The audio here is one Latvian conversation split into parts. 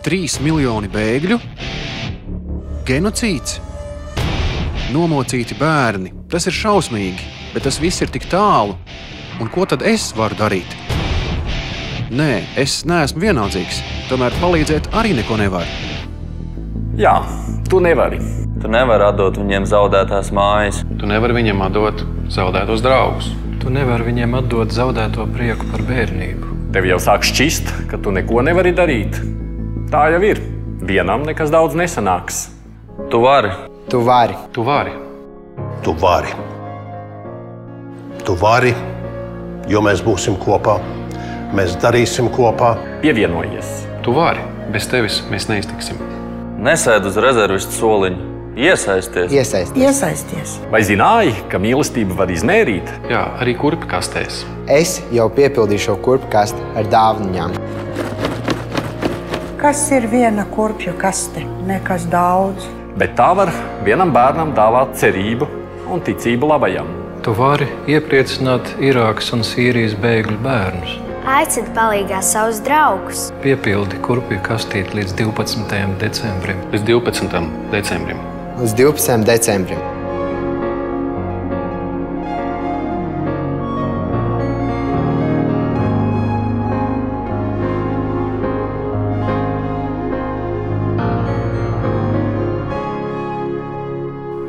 Trīs miljoni bēgļu, genocīds, nomocīti bērni. Tas ir šausmīgi, bet tas viss ir tik tālu. Un ko tad es varu darīt? Nē, es neesmu vienaldzīgs. Tomēr palīdzēt arī neko nevaru. Jā, tu nevari. Tu nevari atdot viņiem zaudētās mājas. Tu nevari viņiem atdot zaudētos draugus. Tu nevari viņiem atdot zaudēto prieku par bērnību. Tev jau sāk šķist, ka tu neko nevari darīt. Tā jau ir. Vienam nekas daudz nesanāks. Tu vari. Tu vari. Tu vari. Tu vari. Tu vari, jo mēs būsim kopā. Mēs darīsim kopā. Pievienojies. Tu vari. Bez tevis mēs neiztiksim. Nesēd uz rezervistu soliņa. Iesaisties. Iesaisties. Iesaisties. Vai zināji, ka mīlestību var izmērīt? Jā, arī kurpju kastēs. Es jau piepildīju šo kurpju kastu ar dāvanām. Kas ir viena kurpju kaste? Nekas daudz. Bet tā var vienam bērnam dāvāt cerību un ticību labajam. Tu vari iepriecināt Irākas un Sīrijas bēgļu bērnus. Aicini palīdzīgā savus draugus. Piepildi kurpju kastīti līdz 12. decembrim. Līdz 12. decembrim. Līdz 12. decembrim.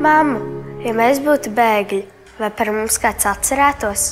Māma, ja mēs būtu bēgļi, vai par mums kāds atcerētos?